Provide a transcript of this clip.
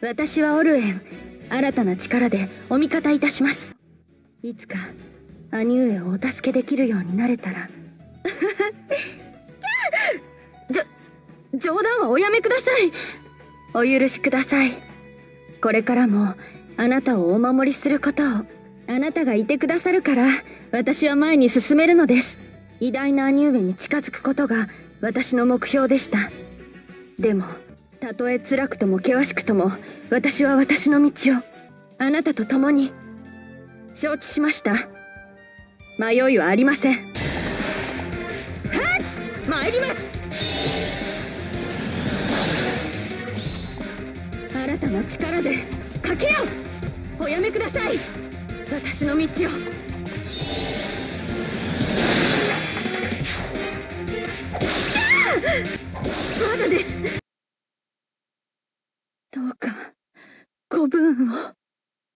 私はオルエン新たな力でお味方いたします。いつか兄上をお助けできるようになれたら。じょ冗談はおやめください。お許しください。これからもあなたをお守りすることをあなたがいてくださるから私は前に進めるのです。偉大な兄上に近づくことが私の目標でした。でもたとえ辛くとも険しくとも私は私の道をあなたと共に承知しました。迷いはありません。はい参ります！新たな力でかけよう！おやめください！私の道を。まだです！どうかご分を。